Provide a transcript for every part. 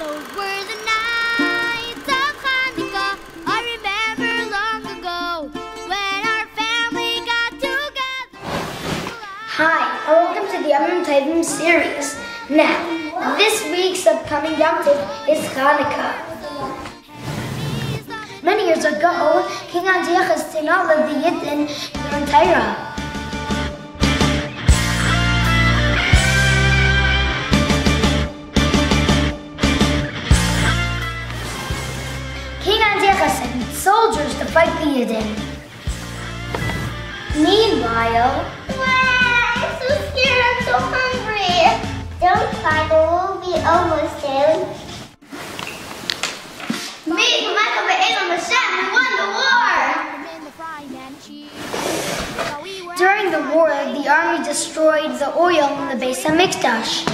The. I remember long ago when our family got. Hi, and welcome to the Tovim series. Now, this week's upcoming Yom Tov is Hanukkah. Many years ago, King Antiochus did not let the Yidden learn Torah. King Antiochus sent soldiers to fight the Yidden. Meanwhile, I'm so scared. I'm so hungry. Don't cry. The war will be over soon. Me, Michael Ba'eilim Hashem, we won the war. In the frying pan cheese. While we were during the war, the army destroyed the oil in the Beis HaMikdash.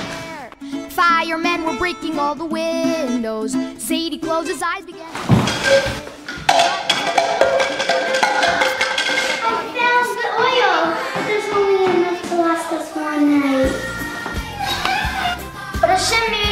Firemen were breaking all the windows. Sadie closed his eyes, began. There's only enough to last us one night. But Hashem made a